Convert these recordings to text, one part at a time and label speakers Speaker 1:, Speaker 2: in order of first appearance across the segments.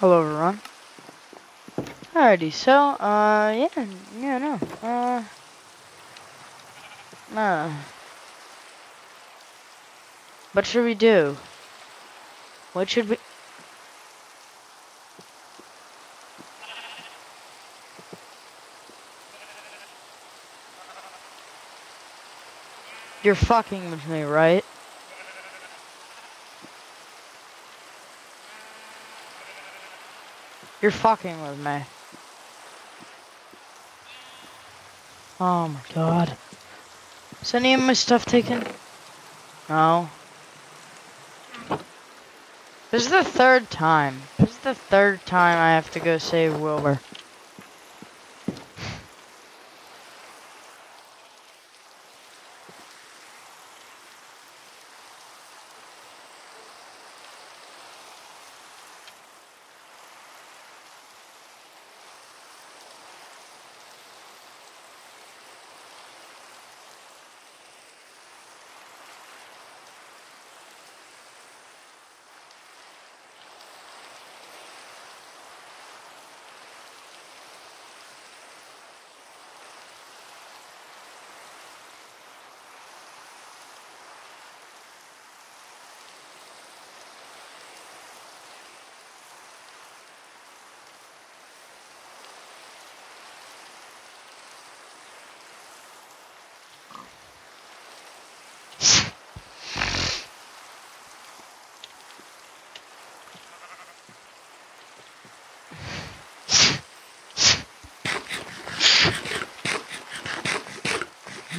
Speaker 1: Hello everyone. Alrighty, so, uh, yeah, yeah, no, uh, uh, what should we do? What should we, You're fucking with me, right? You're fucking with me. Oh my god. Is any of my stuff taken? No. This is the third time. This is the third time I have to go save Wilbur.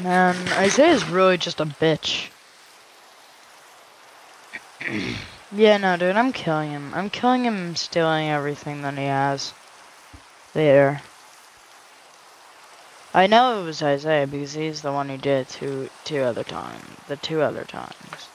Speaker 1: Man, Isaiah's really just a bitch. yeah, no, dude, I'm killing him. I'm killing him, stealing everything that he has. There. I know it was Isaiah because he's the one who did it two, two other times. The two other times.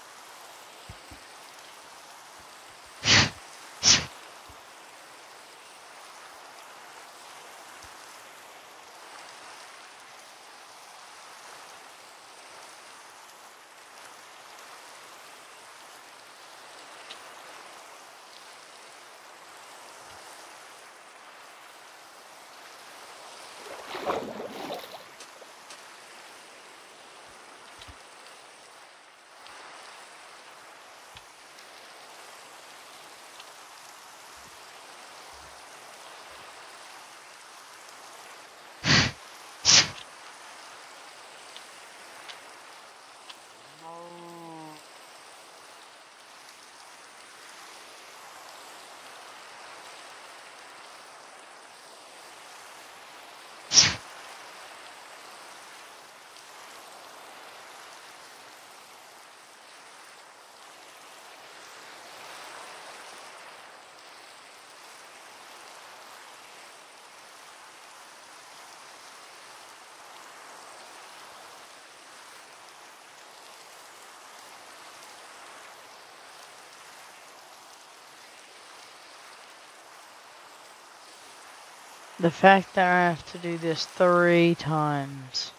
Speaker 1: The fact that I have to do this three times.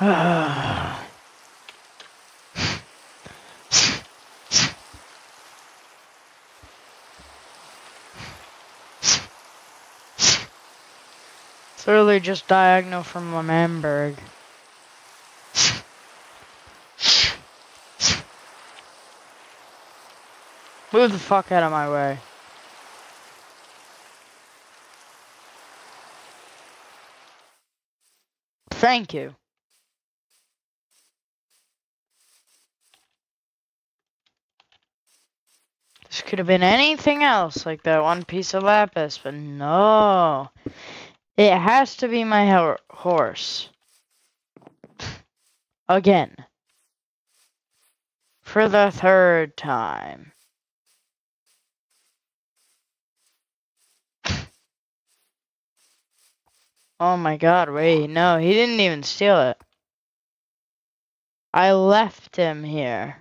Speaker 1: literally just diagonal from Lemberg. Move the fuck out of my way. Thank you. This could have been anything else, like that one piece of lapis, but no. It has to be my ho horse. Again. For the third time. oh my god, wait, no, he didn't even steal it. I left him here.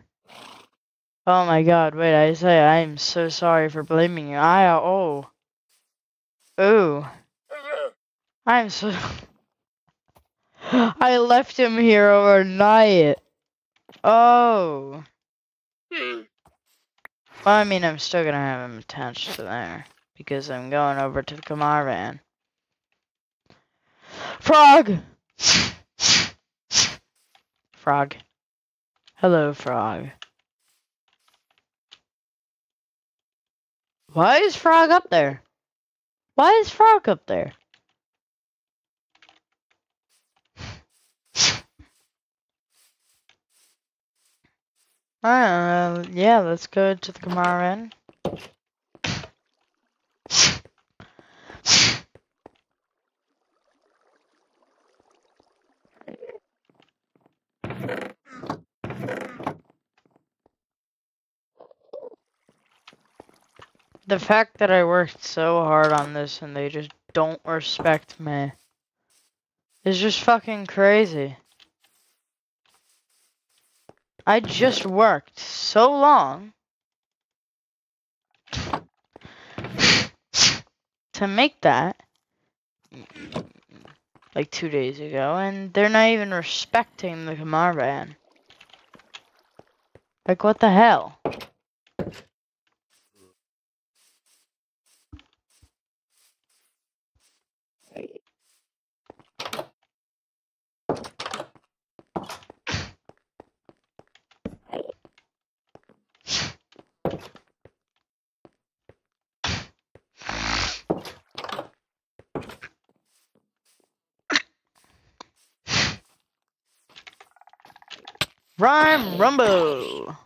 Speaker 1: Oh my god, wait, Isaiah am so sorry for blaming you. I, oh. Ooh. I'm so... I left him here overnight. Oh. Well, I mean, I'm still gonna have him attached to there. Because I'm going over to the Kamar van. Frog! Frog. Hello, Frog. Why is Frog up there? Why is Frog up there? Uh, yeah, let's go to the Kamaran. The fact that I worked so hard on this and they just don't respect me is just fucking crazy. I just worked so long to make that like two days ago and they're not even respecting the Kamar van. Like what the hell? Rhyme Rumble.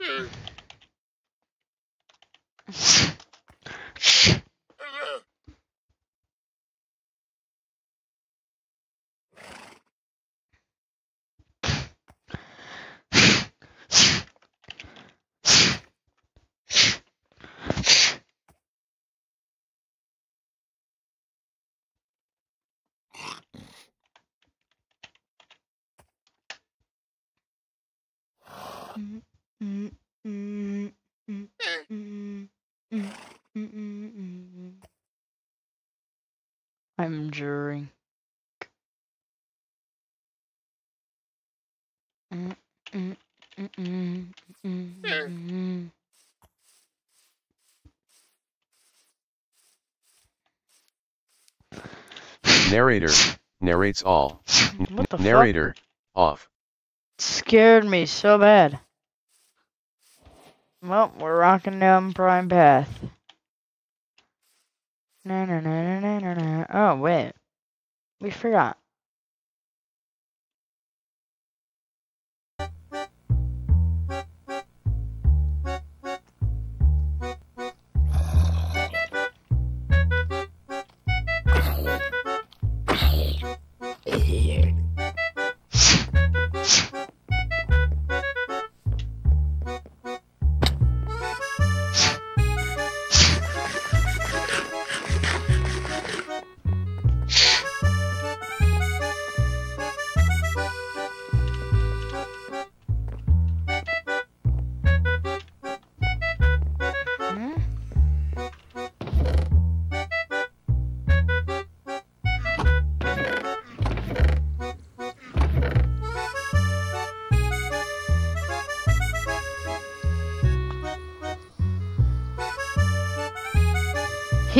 Speaker 1: Mm-hmm. I'm drink.
Speaker 2: Narrator narrates all.
Speaker 1: The fuck?
Speaker 2: Narrator off.
Speaker 1: Scared me so bad. Well, we're rocking down Prime Path. Na na na na na na. Oh wait, we forgot.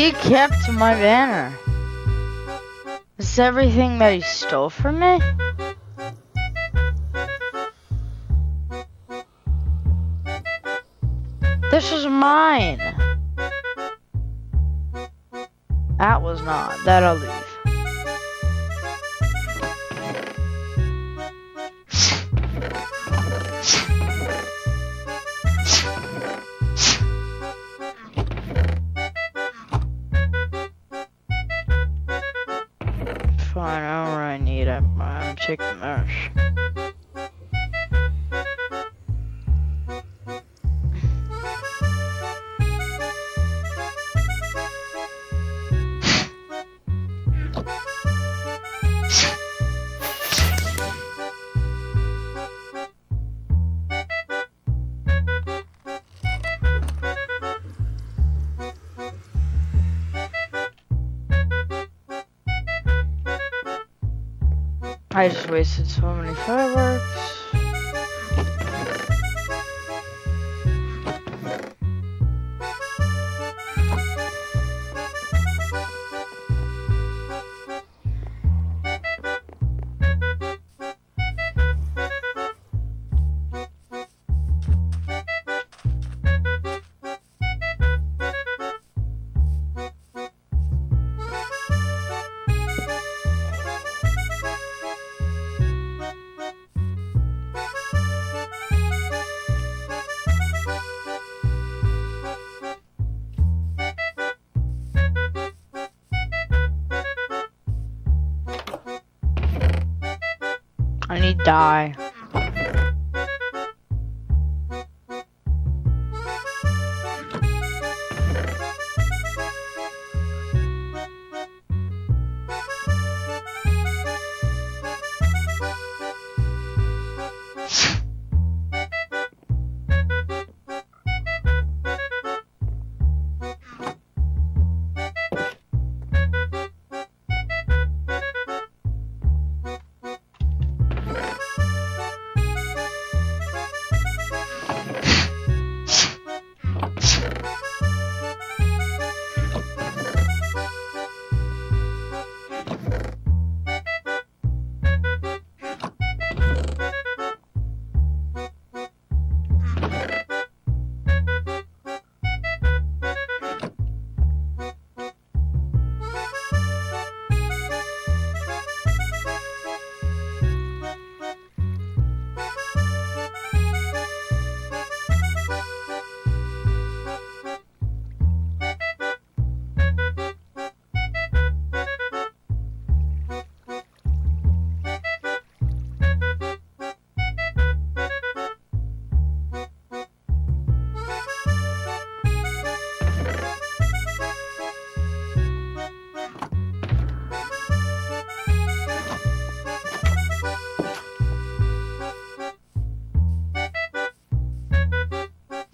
Speaker 1: He kept my banner. Is everything that he stole from me? This is mine. That was not. That I'll leave. But I'm I just wasted so many fireworks. Need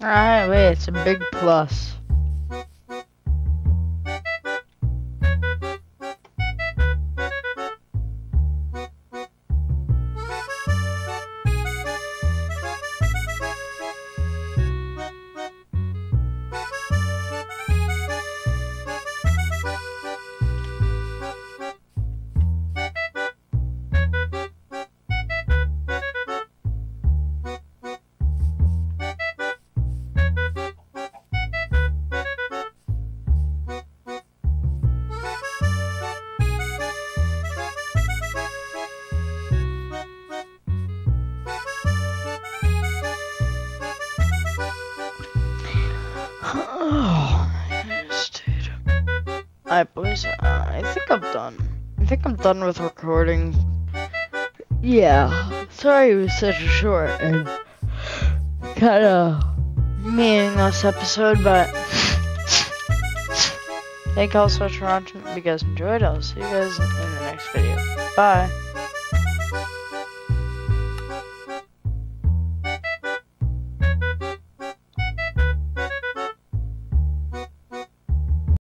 Speaker 1: Alright, wait, it's a big plus. Alright, boys, I think I'm done. I think I'm done with recording. Yeah, sorry it was such a short and kind of meaningless episode, but thank you all so much for watching. If you guys enjoyed, I'll see you guys in the next video. Bye.